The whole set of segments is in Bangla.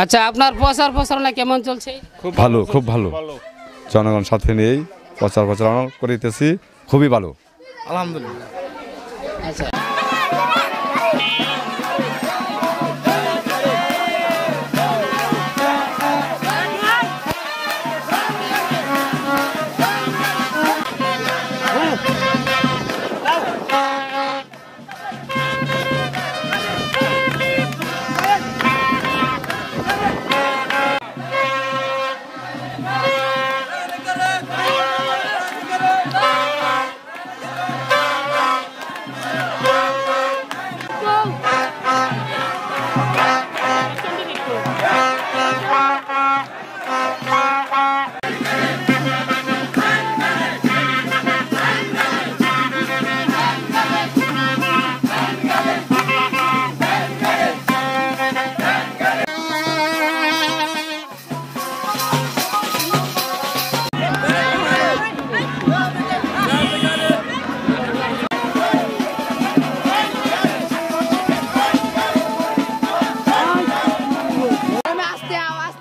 আচ্ছা আপনার প্রচার প্রচারণা কেমন চলছে? খুব ভালো খুব ভালো। জনগণ সাথে নিয়েই প্রচার প্রচারণা করিতেছি খুবই ভালো। আলহামদুলিল্লাহ। আচ্ছা।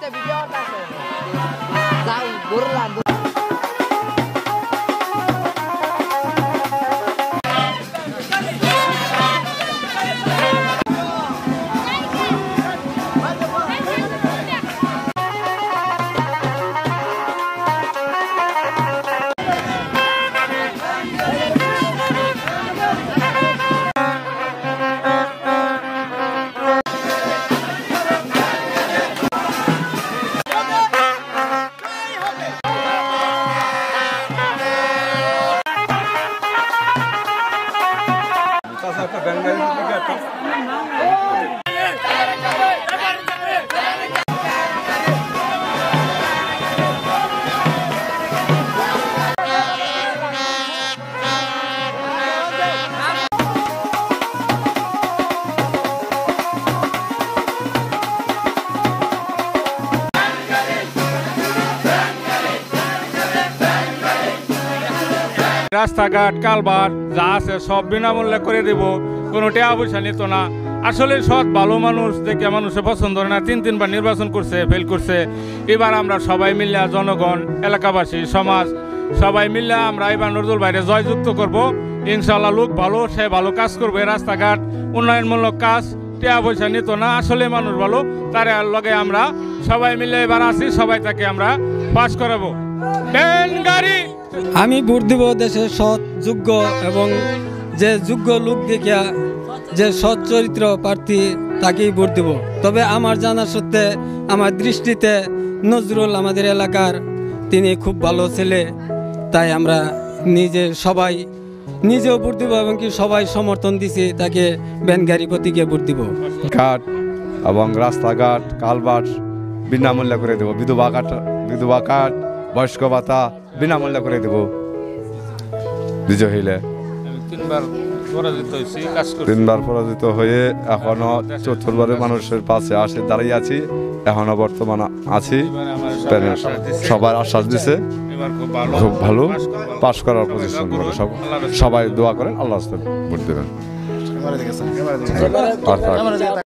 Tapi video la burla, ఒక గంగా রাস্তাঘাট, কালবার, যা আছে সব বিনামূল্যে করে দেব। কোনো টাকা পয়সা নিত না। আসলে সৎ, ভালো মানুষ দেখে মানুষে পছন্দ না। তিন, তিনবার নির্বাচন করছে ফেল করছে। এবার আমরা সবাই মিলে জনগণ, এলাকাবাসী, সমাজ, সবাই মিলে আমরা এবার নজরুল বাইরে জয়যুক্ত করব। ইনশাল্লাহ লোক ভালো, সে ভালো কাজ করবে। রাস্তাঘাট, উন্নয়নমূলক কাজ টাকা পয়সা নিত না। আসলে মানুষ ভালো, তার লগে আমরা সবাই মিলে এবার আসি। সবাই তাকে আমরা পাস করাবো। গাড়ি আমি ভোট দিব দেশের সৎ, যোগ্য এবং যে যোগ্য লোক দেখিয়া যে সৎ চরিত্র প্রার্থী তাকেই ভোট দিব। তবে আমার জানা সত্ত্বে, আমার দৃষ্টিতে নজরুল আমাদের এলাকার তিনি খুব ভালো ছেলে। তাই আমরা নিজে সবাই নিজেও ভোট দিব এবং কি সবাই সমর্থন দিছি তাকে ব্যানগাড়ি প্রতীকে ভোট দিব। ঘাট এবং রাস্তাঘাট কালভার্ট বিনামূল্যে করে দেবো। বিধবা কাঠ বিধবা কাঠ, বয়স্ক ভাতা বিনামূল্যে করে দেবো। বিজয় হইলে। তিনবার পরাজিত হয়েছি তিনবার পরাজিত হয়ে এখনও চতুর্বারে মানুষের পাশে আসে দাঁড়িয়ে আছি। এখনও বর্তমান আছি। সবাই আশ্বাস দিছে। সবার আশ্বাস দিছে। খুব ভালো। পাস পাশ করার পজিশন করুন। সব সবাই দোয়া করেন আল্লাহ ভোট দেবেন।